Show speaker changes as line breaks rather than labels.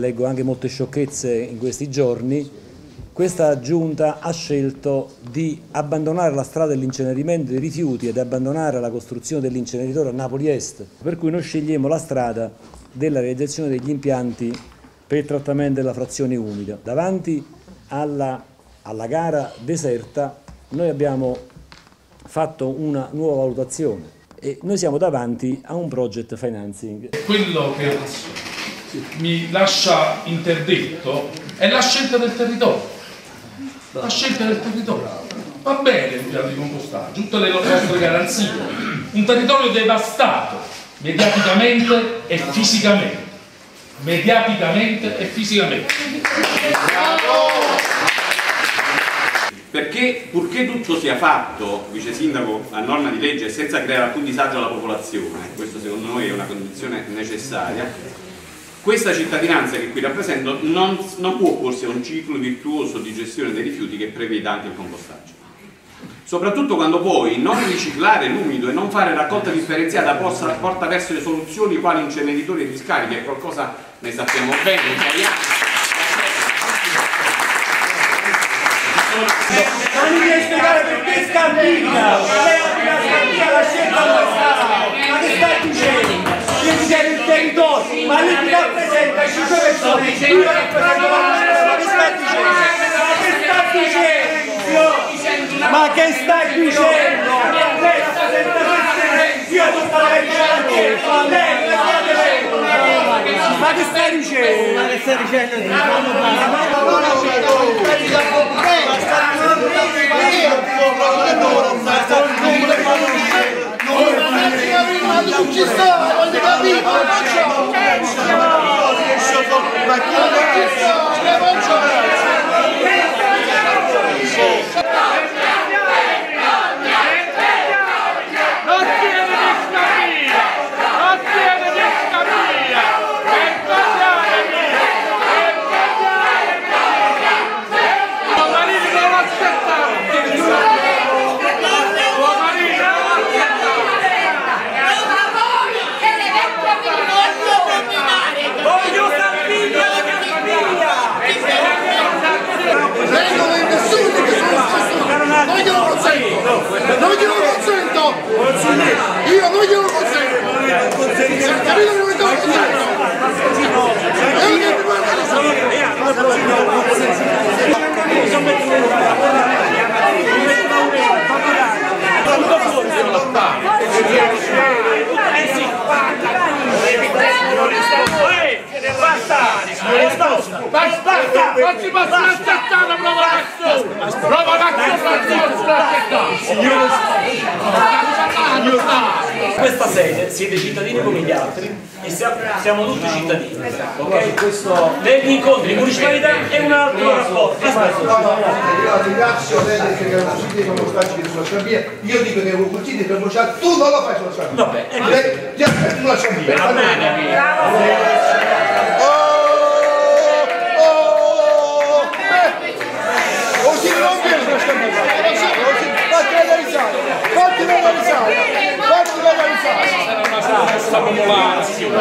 Leggo anche molte sciocchezze in questi giorni. Questa giunta ha scelto di abbandonare la strada dell'incenerimento dei rifiuti ed abbandonare la costruzione dell'inceneritore a Napoli Est, per cui noi scegliamo la strada della realizzazione degli impianti per il trattamento della frazione umida. Davanti alla, alla gara deserta noi abbiamo fatto una nuova valutazione e noi siamo davanti a un project financing.
Quello che mi lascia interdetto è la scelta del territorio. La scelta del territorio. Va bene il piano di compostaggio, tutte le nostre garanzie. Un territorio devastato mediaticamente e fisicamente. Mediaticamente e fisicamente.
Perché purché tutto sia fatto, vice sindaco, a norma di legge senza creare alcun disagio alla popolazione, questo secondo noi è una condizione necessaria, questa cittadinanza che qui rappresento non, non può opporsi a un ciclo virtuoso di gestione dei rifiuti che preveda anche il compostaggio. Soprattutto quando poi non riciclare l'umido e non fare raccolta differenziata possa, porta verso le soluzioni quali inceneritori e discariche, qualcosa ne sappiamo bene, italiani.
Ma mi devi spiegare perché scammina! Rappresenta 5 persone, io rappresento la persona, ma che stai dicendo? Ma che stai dicendo? Lei rappresenta se io tutta la gente, lei la ma che stai dicendo? Ma che stai dicendo?
non ci sta, voglio capire, ma facciamo! Ma chi non ci sta, che facciamo? Non glielo consento! Non glielo consento! Io non glielo consento! Capito che non glielo consento? E io mi guarda
Basta! Non si possono aspettare la provocazione! Provocazione!
questa sede siete cittadini come gli altri e siamo tutti cittadini ok? questo negli incontri municipalità è un altro rapporto
Io ringrazio lei che è un consiglio di compostaggio sulla sciambia, io dico che è un consiglio di compostaggio, tu non lo fai sulla sciambia.
Vabbè,
ti aspetto sulla sciambia.
va bene
Сабланців.